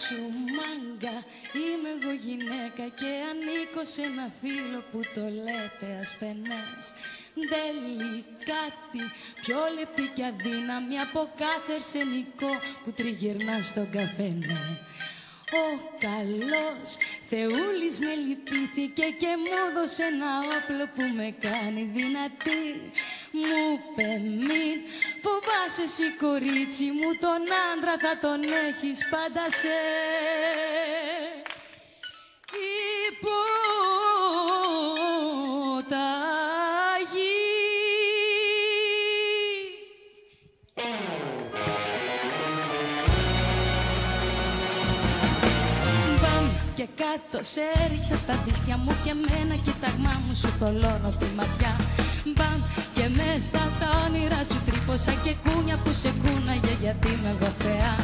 σου μάγκα. Είμαι εγώ γυναίκα και ανήκω σε ένα φίλο που το λέτε ασθενές. Κάτι πιο λεπτή και αδύναμη από κάθε αρσενικό που τριγυρνά στον καφενέ ο καλός Θεούλης με λυπήθηκε και μου έδωσε ένα όπλο που με κάνει δυνατή Μου είπε μην φοβάσαι εσύ κορίτσι μου τον άντρα θα τον έχεις πάντα σε. Και κάτω σε έριξα στα δίχτυα μου και με ένα κοιταγμά μου σου θολώνω τη ματιά Μπαμ και μέσα τα όνειρα σου τρύπωσα και κούνια που σε κούναγε γιατί με εγώ θεά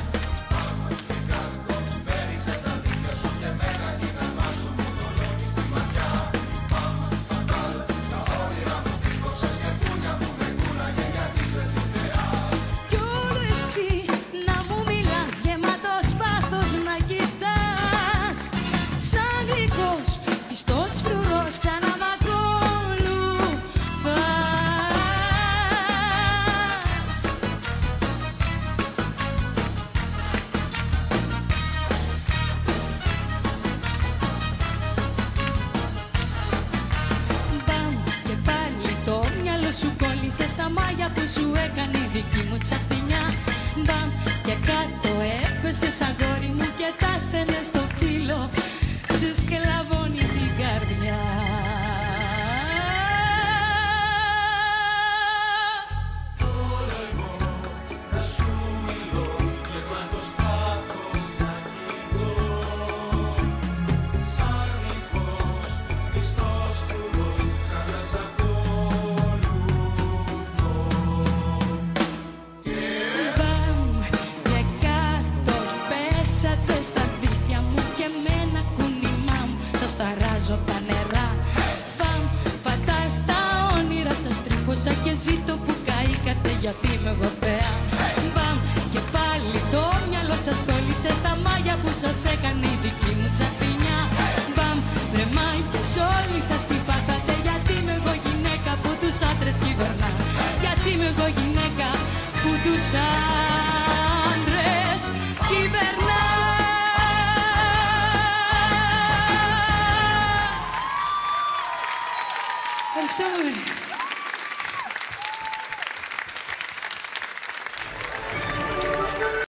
κόλλησε στα μάγια που σου έκανε η δική μου τσαφινιά. Μπαμ και κάτω έπεσες σαν ταράζω τα νερά. Φαμ, φατάλ στα όνειρα σας τρίχωσα και ζήτω που καήκατε γιατί είμαι εγώ θεά Μπαμ, και πάλι το μυαλό σας κόλλησε στα μάγια που σας έκανε η δική μου τσαπινιά Μπαμ, βρεμάει και σ' όλοι σας τι πάθατε γιατί είμαι εγώ γυναίκα που τους άντρες κυβερνά. Γιατί είμαι εγώ γυναίκα που τους άντρες تستاهل